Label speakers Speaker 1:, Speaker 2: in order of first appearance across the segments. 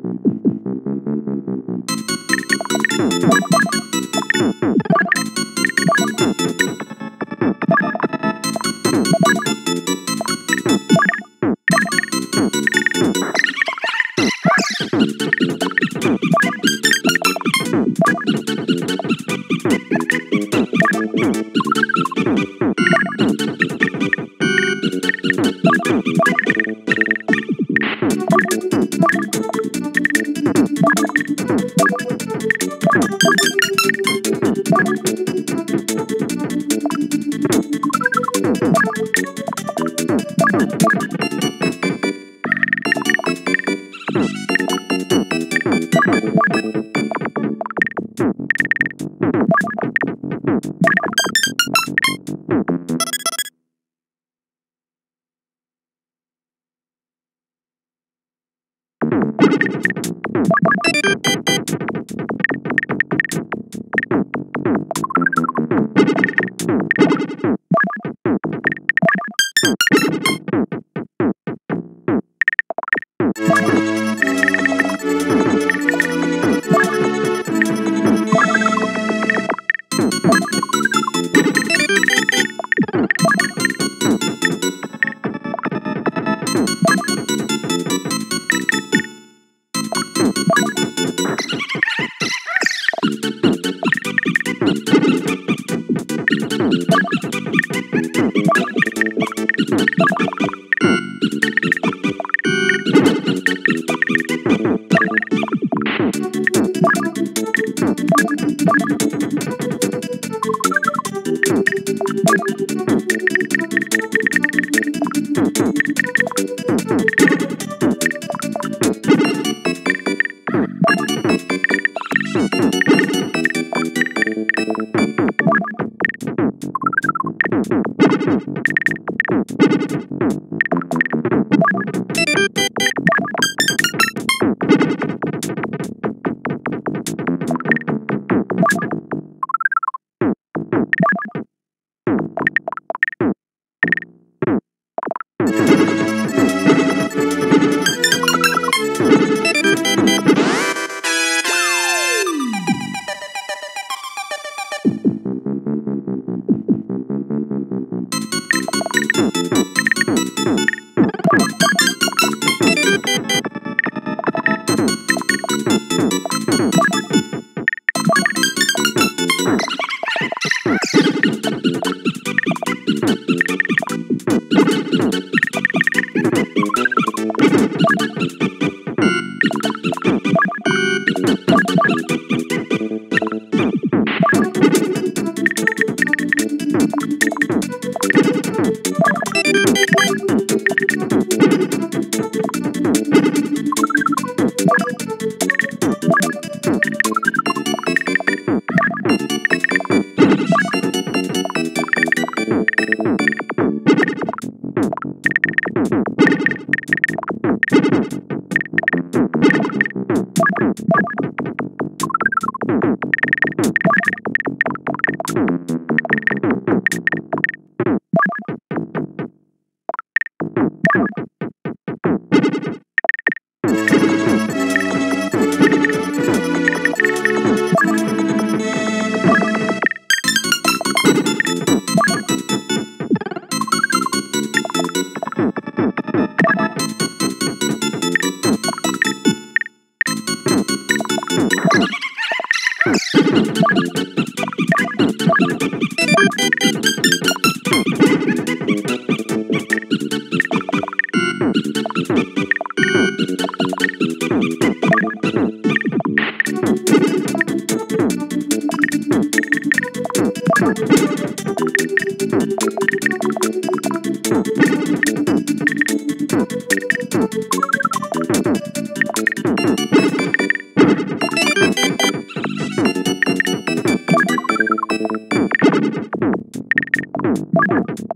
Speaker 1: Thank you. thank you you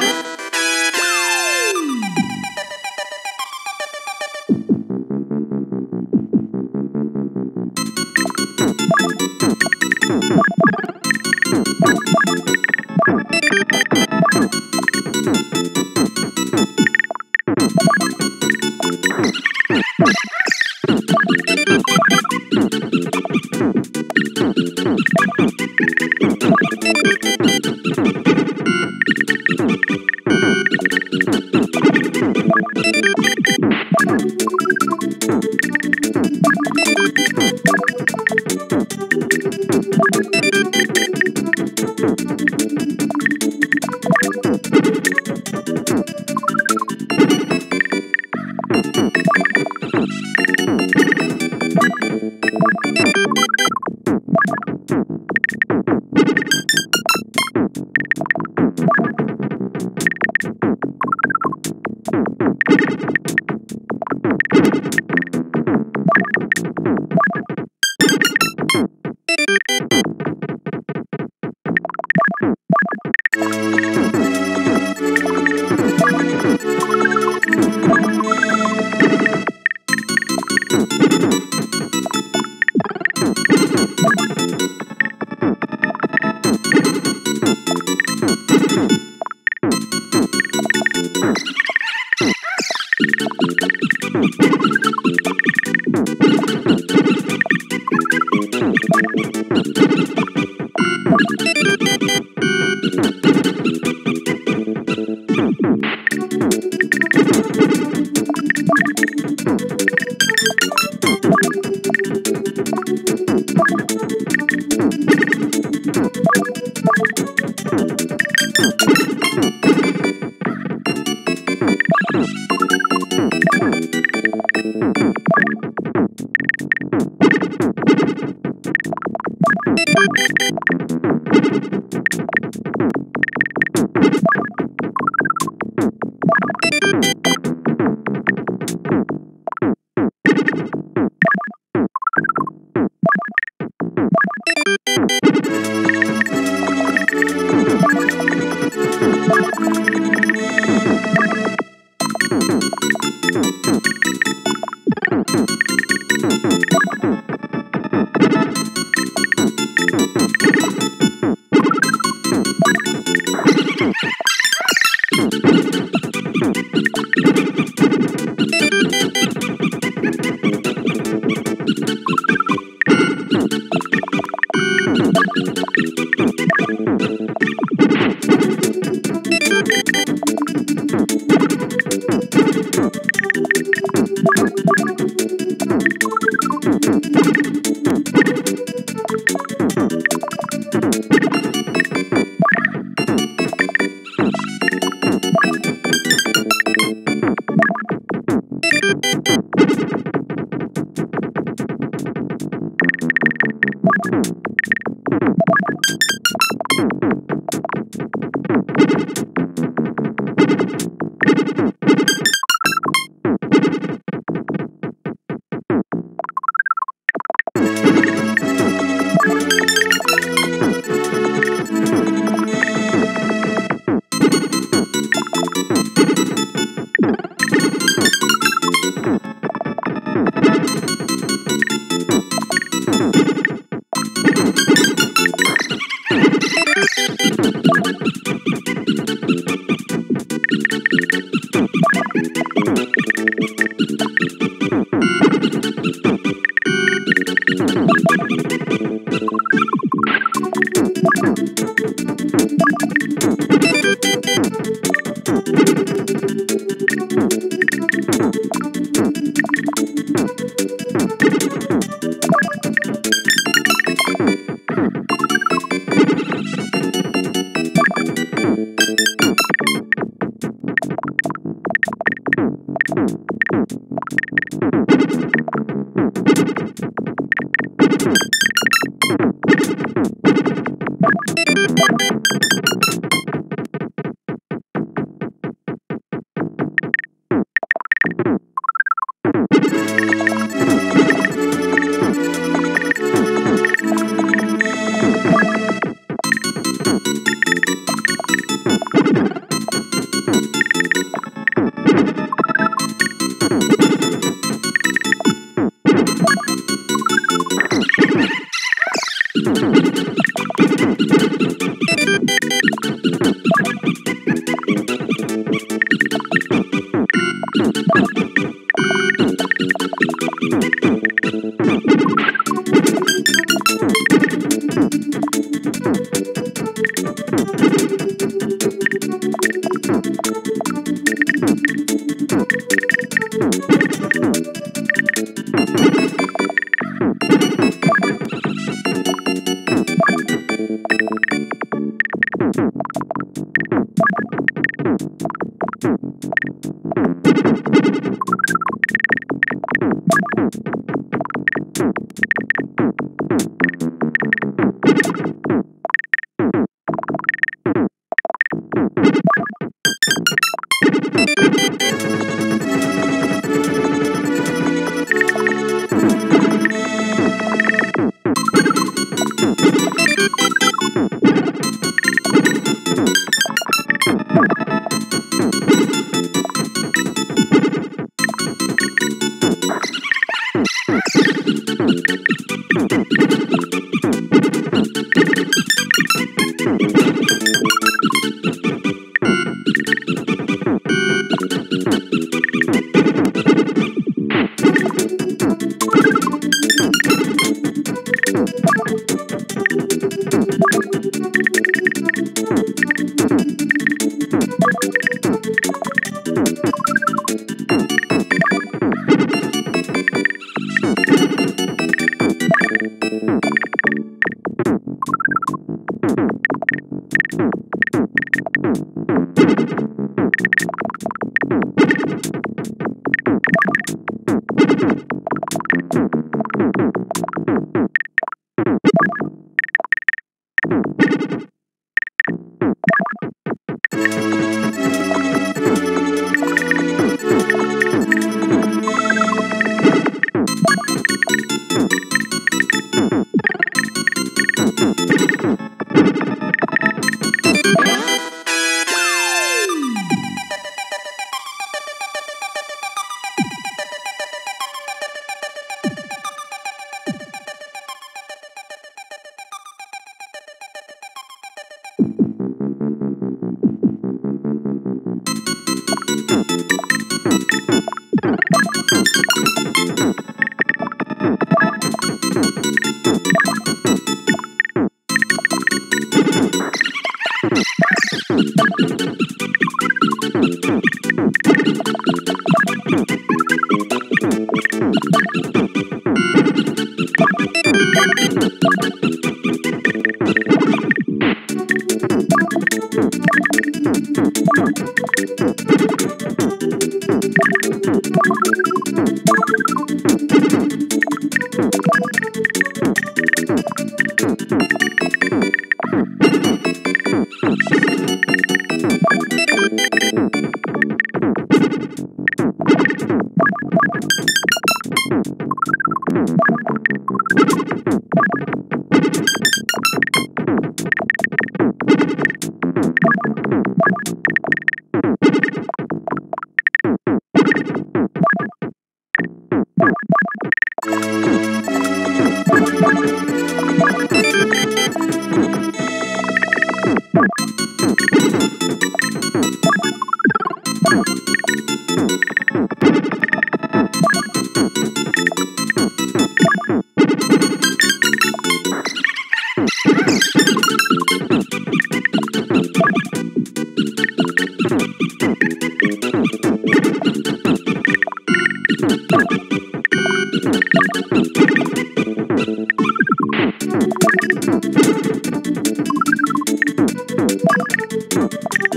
Speaker 1: Bye.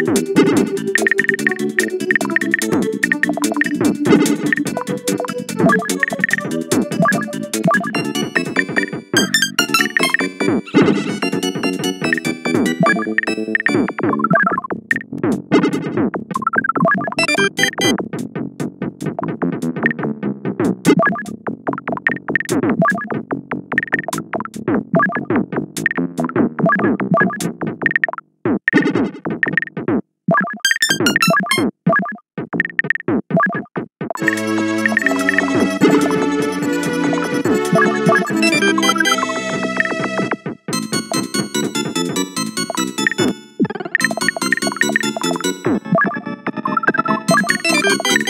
Speaker 1: Thank you.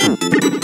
Speaker 1: Thank you.